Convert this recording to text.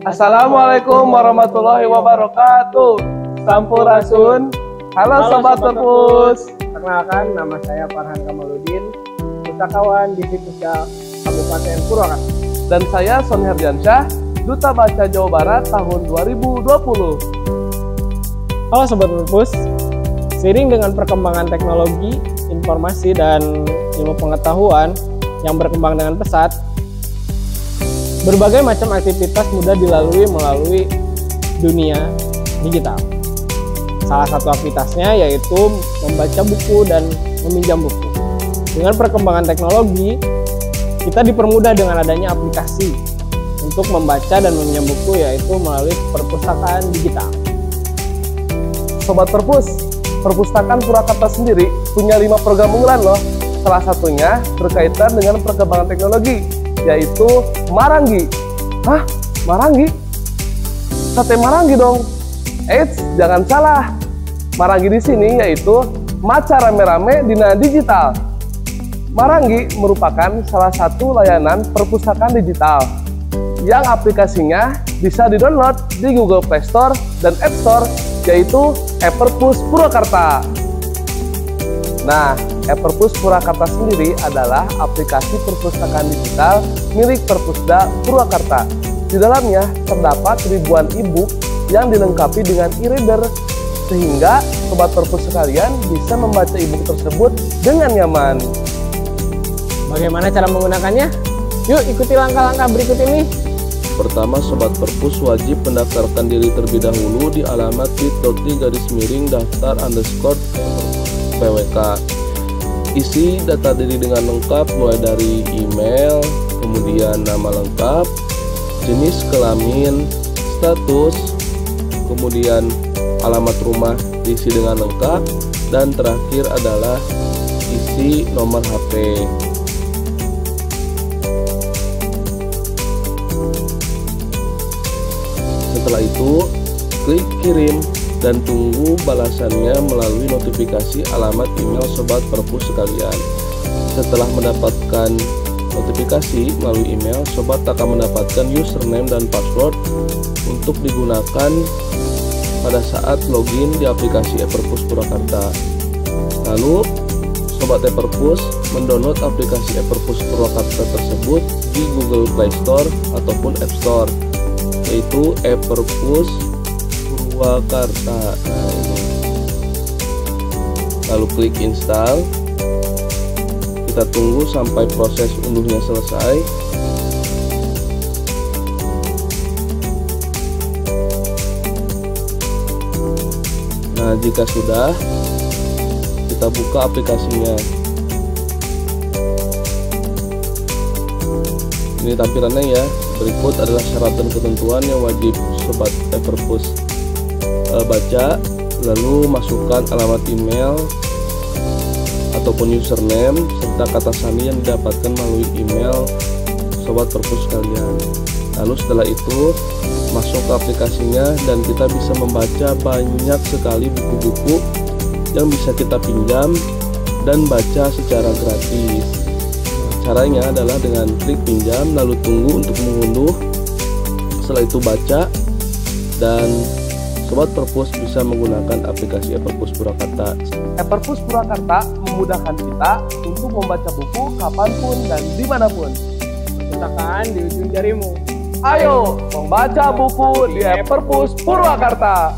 Assalamualaikum warahmatullahi wabarakatuh. Sampurasun. Halo, Halo, sobat Sobat perpus. Perkenalkan, nama saya Farhan Kamaludin, pustakawan di Pusda Kabupaten Purwakarta. Dan saya Son Herdiansyah, Duta Baca Jawa Barat tahun 2020. Halo Sobat Perpus, seiring dengan perkembangan teknologi, informasi, dan ilmu pengetahuan yang berkembang dengan pesat, berbagai macam aktivitas mudah dilalui melalui dunia digital. Salah satu aktivitasnya yaitu membaca buku dan meminjam buku. Dengan perkembangan teknologi, kita dipermudah dengan adanya aplikasi untuk membaca dan meminjam buku yaitu melalui perpustakaan digital. Sobat perpus, perpustakaan Purwakarta sendiri punya lima program unggulan loh. Salah satunya berkaitan dengan perkembangan teknologi, yaitu Marangi. Hah? Marangi? Sate Marangi dong. Eits, jangan salah. Marangi di sini yaitu maca rame-rame dina digital. Marangi merupakan salah satu layanan perpustakaan digital yang aplikasinya bisa didownload di Google Play Store dan App Store yaitu Everpus Purwakarta. Nah, Everpus Purwakarta sendiri adalah aplikasi perpustakaan digital milik Perpusda Purwakarta. Di dalamnya terdapat ribuan e-book yang dilengkapi dengan e-reader sehingga sobat perpus sekalian bisa membaca e-book tersebut dengan nyaman. Bagaimana cara menggunakannya? Yuk ikuti langkah-langkah berikut ini. Pertama, Sobat Perpus wajib mendaftarkan diri terlebih dahulu di alamat bit.ly garis miring daftar underscore PWK. Isi data diri dengan lengkap mulai dari email, kemudian nama lengkap, jenis kelamin, status, kemudian alamat rumah diisi dengan lengkap, dan terakhir adalah isi nomor HP. Setelah itu, klik kirim dan tunggu balasannya melalui notifikasi alamat email sobat perpus sekalian. Setelah mendapatkan notifikasi melalui email, sobat akan mendapatkan username dan password untuk digunakan pada saat login di aplikasi Everpus Purwakarta. Lalu, sobat Everpus mendownload aplikasi Everpus Purwakarta tersebut di Google Play Store ataupun App Store yaitu Everpus Purwakarta. Nah, ini. Lalu klik install. Kita tunggu sampai proses unduhnya selesai. Nah, jika sudah, kita buka aplikasinya. Ini tampilannya ya. Berikut adalah syarat dan ketentuan yang wajib sobat Everpus uh, baca. Lalu masukkan alamat email ataupun username serta kata sandi yang didapatkan melalui email sobat perpus kalian. Lalu setelah itu masuk ke aplikasinya dan kita bisa membaca banyak sekali buku-buku yang bisa kita pinjam dan baca secara gratis. Caranya adalah dengan klik pinjam lalu tunggu untuk mengunduh. Setelah itu baca dan sobat perpus bisa menggunakan aplikasi Everpus Purwakarta. Everpus Purwakarta memudahkan kita untuk membaca buku kapan pun dan di mana pun. Perpustakaan di ujung jarimu. Ayo membaca buku di Everpus Purwakarta.